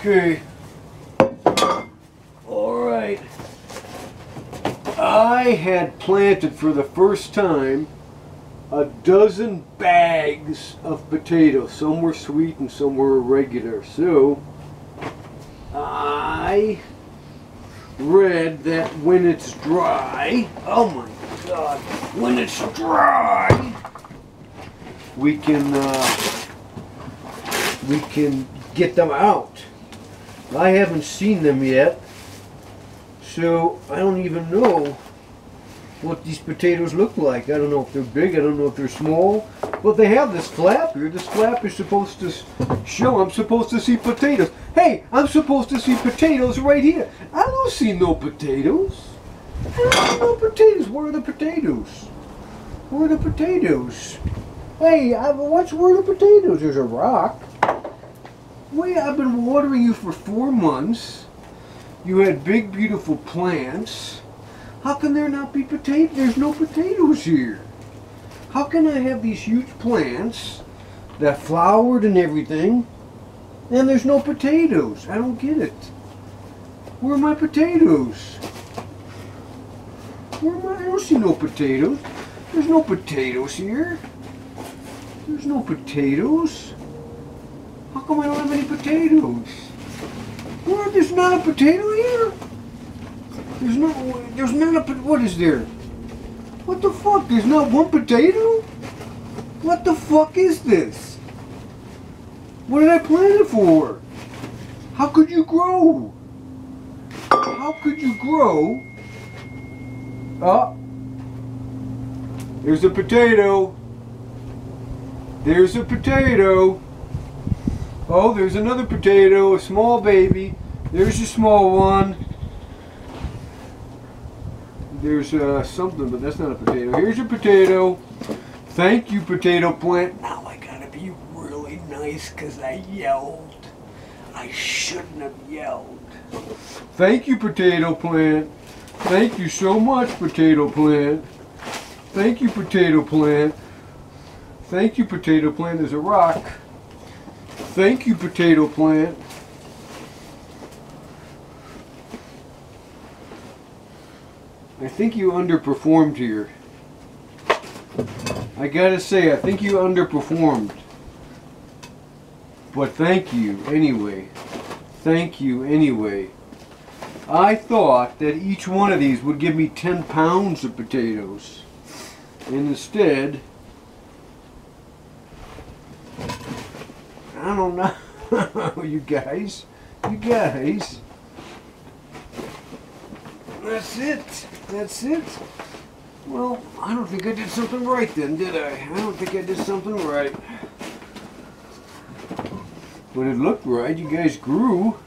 Okay. All right. I had planted for the first time a dozen bags of potatoes. Some were sweet and some were regular. So I read that when it's dry, oh my god, when it's dry, we can uh, we can get them out. I haven't seen them yet, so I don't even know what these potatoes look like. I don't know if they're big, I don't know if they're small, but they have this flap here. This flap is supposed to show I'm supposed to see potatoes. Hey, I'm supposed to see potatoes right here. I don't see no potatoes. I don't see no potatoes. Where are the potatoes? Where are the potatoes? Hey, I, what's where are the potatoes? There's a rock. Wait, I've been watering you for four months. You had big, beautiful plants. How can there not be potatoes? There's no potatoes here. How can I have these huge plants that flowered and everything, and there's no potatoes? I don't get it. Where are my potatoes? Where am I? I don't see no potatoes. There's no potatoes here. There's no potatoes. How come I don't have any potatoes? What? There's not a potato here? There's no, there's not a, what is there? What the fuck? There's not one potato? What the fuck is this? What did I plant it for? How could you grow? How could you grow? Oh, there's a potato. There's a potato. Oh, there's another potato, a small baby. There's a small one. There's uh, something, but that's not a potato. Here's your potato. Thank you, potato plant. Now I gotta be really nice because I yelled. I shouldn't have yelled. Thank you, potato plant. Thank you so much, potato plant. Thank you, potato plant. Thank you, potato plant. There's a rock. Thank you, potato plant. I think you underperformed here. I gotta say, I think you underperformed. But thank you anyway. Thank you anyway. I thought that each one of these would give me 10 pounds of potatoes. And instead, I don't know, you guys, you guys. That's it. That's it. Well, I don't think I did something right then, did I? I don't think I did something right. But it looked right. You guys grew.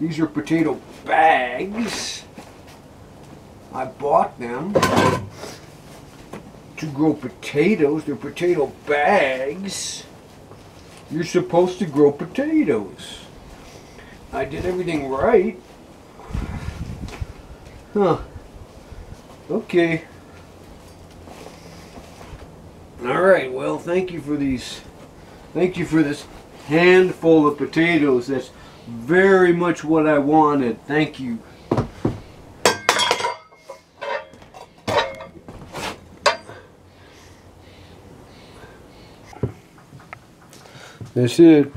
These are potato bags. I bought them to grow potatoes. They're potato bags. You're supposed to grow potatoes. I did everything right. Huh. Okay. Alright, well, thank you for these. Thank you for this handful of potatoes. That's very much what I wanted. Thank you. That's it.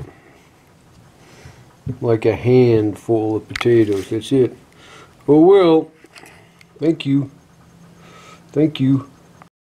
Like a handful of potatoes. That's it. Oh well. Thank you. Thank you.